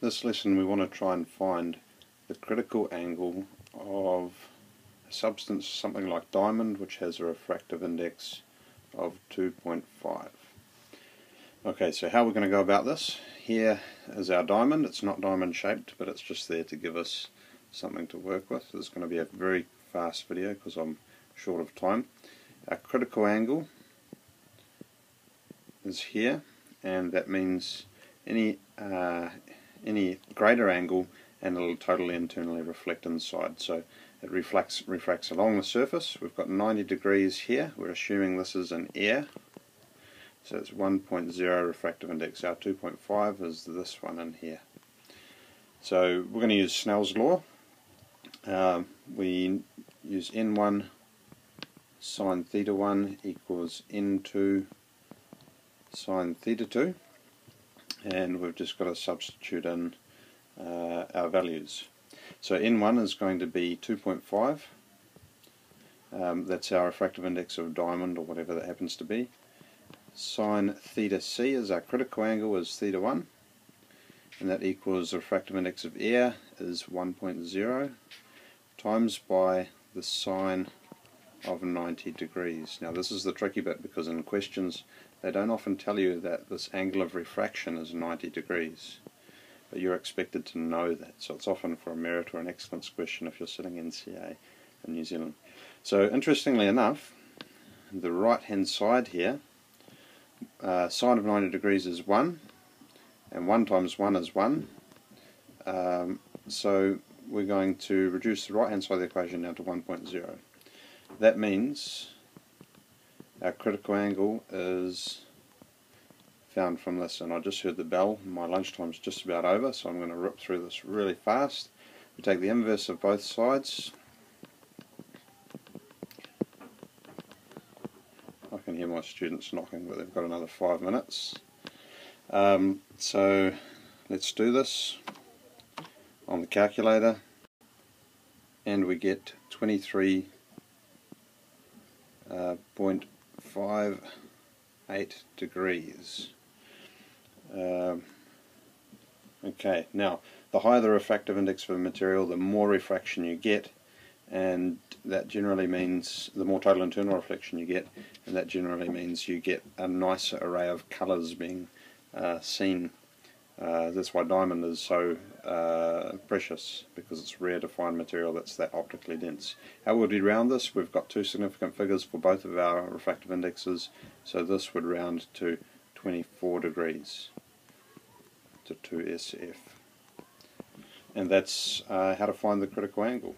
this lesson we want to try and find the critical angle of a substance something like diamond which has a refractive index of 2.5. Okay, so how we're going to go about this. Here is our diamond. It's not diamond shaped, but it's just there to give us something to work with. Is going to be a very fast video because I'm short of time. Our critical angle is here, and that means any uh, any greater angle and it'll totally internally reflect inside. So it reflects refracts along the surface. We've got 90 degrees here. We're assuming this is an air. So it's 1.0 refractive index. Our 2.5 is this one in here. So we're going to use Snell's law. Um, we use n1 sine theta 1 equals n2 sine theta 2 and we've just got to substitute in uh, our values. So N1 is going to be 2.5, um, that's our refractive index of diamond or whatever that happens to be. Sine theta c is our critical angle is theta 1 and that equals the refractive index of air is 1.0 times by the sine of 90 degrees. Now this is the tricky bit because in questions they don't often tell you that this angle of refraction is 90 degrees but you're expected to know that so it's often for a merit or an excellence question if you're sitting in NCEA in New Zealand. So interestingly enough the right hand side here uh, sine of 90 degrees is 1 and 1 times 1 is 1 um, so we're going to reduce the right hand side of the equation down to 1.0 that means our critical angle is found from this and I just heard the bell. My lunchtime's just about over so I'm going to rip through this really fast. We take the inverse of both sides. I can hear my students knocking but they've got another five minutes. Um, so let's do this on the calculator and we get 23 uh, 0.58 degrees. Um, okay, now the higher the refractive index for a material, the more refraction you get, and that generally means the more total internal reflection you get, and that generally means you get a nicer array of colours being uh, seen uh, that's why diamond is so uh, precious because it's rare to find material that's that optically dense. How would we round this? We've got two significant figures for both of our refractive indexes so this would round to 24 degrees to 2SF and that's uh, how to find the critical angle.